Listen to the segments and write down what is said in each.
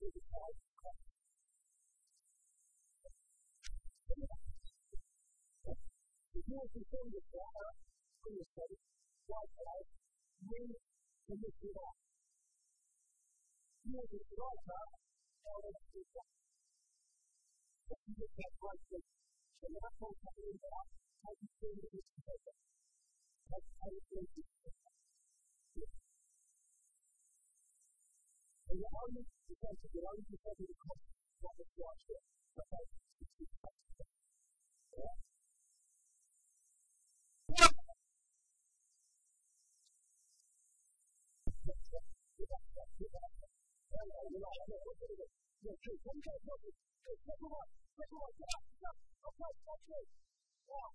tell you, what did you tell me? Look at what I see that for. I don't know, why would I go on for? How many times do I do that? You are not alive. It is God. If you are concerned with water in your study, God's life, bring the mystery on. You are the God out of the God. If you get that right thing, so you're not going to come in there, how do you feel that it's perfect? That's how you feel it's perfect. And the argument becomes the argument because of the concept of what was watched there. Okay?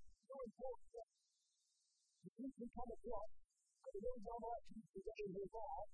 Yeah. You can come across, and the reason I'm asking you to get involved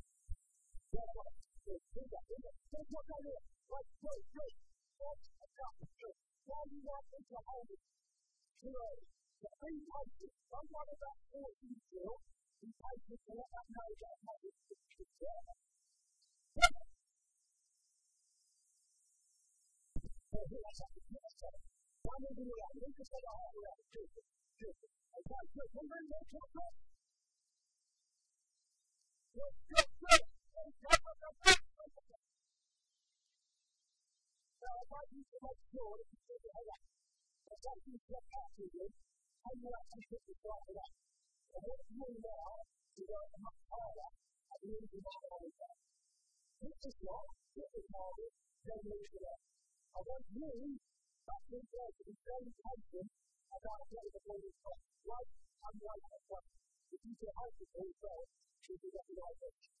Hey! Why do you want me to hold it? Today, the three places, someone about 14 still, these places will let us know that how this is there. So here's something to say. Why do you want me to say the whole way? Okay, so come on, let's talk about it. Good, good, good. Now, if I use the you take it away, if I use the next door, how do you actually put the door away? And what you do now is go much harder at the end of the day. This is not, this is harder, then leave it. I want you, back in to be very patient about what the from. Right and right at once. If you can help it all well, you can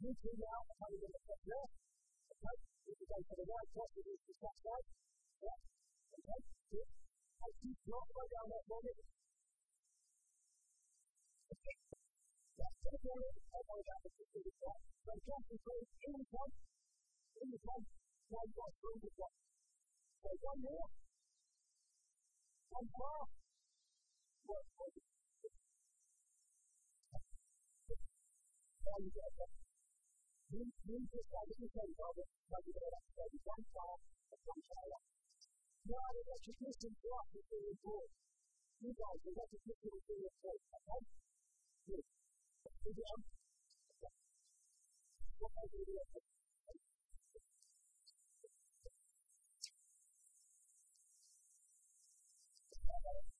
You figure out how you're going to get there. Okay? You go for the right cross, the top side. Yeah? Okay? Good. I keep not down that moment. Okay? That's the point. I go down the system as well. So concentrate in the front, in the one cross through the. So one more. One far. One just got to say, well, this is what we're going to say, one side, one side. Now, the recognition for us is really important. You guys, the recognition is really important, okay? Good. Good job. What are you doing? Church. Yeah, I'm moving, moving, moving. Go, go. Hey, I can talk while I'm moving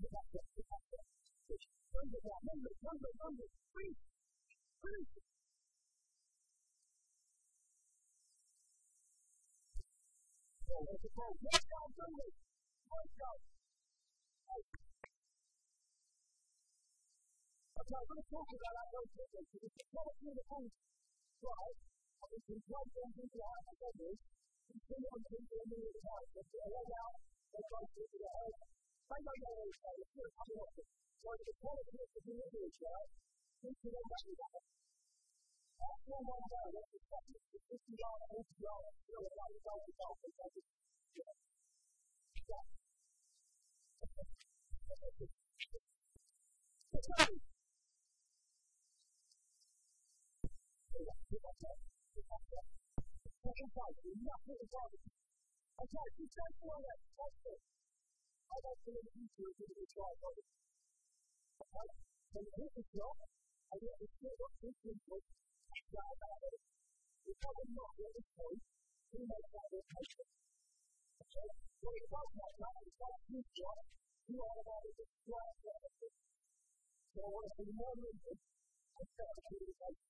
way on something while you're there. So, it's good to aim at the goal. Hello. Yeah. Number one, number, number, number, three, three. Oh, there's a ball. Watch out, number. Watch out. Okay, I'm going to talk about that very quickly because it's the quality of the point. Right, I think we play them into our headers, continue on to the of the time, but they're laid out, they're trying to get it of the delivery job, think you know what you got. After one day, that's the second, the 50 yard, 80 yard, you know, about the goal itself, it's like, yeah. Yeah. Okay. Second fight, nothing is wrong. Okay, you take one out, that's it. I don't two are going to try it. Okay? So this is not, and yet it's still not this input, that about it. Because I'm not at this point, we make that rotation. Okay? So it's not like that, it's not his job, you are about to describe what it is. So I want to be more limited, and start to communicate. Okay?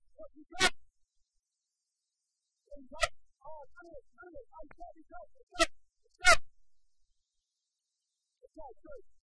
what you got? Second time. Oh, brilliant, brilliant. Okay, go, go, go. Okay, good.